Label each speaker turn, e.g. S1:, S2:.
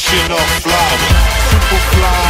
S1: pushing up flower. Super fly.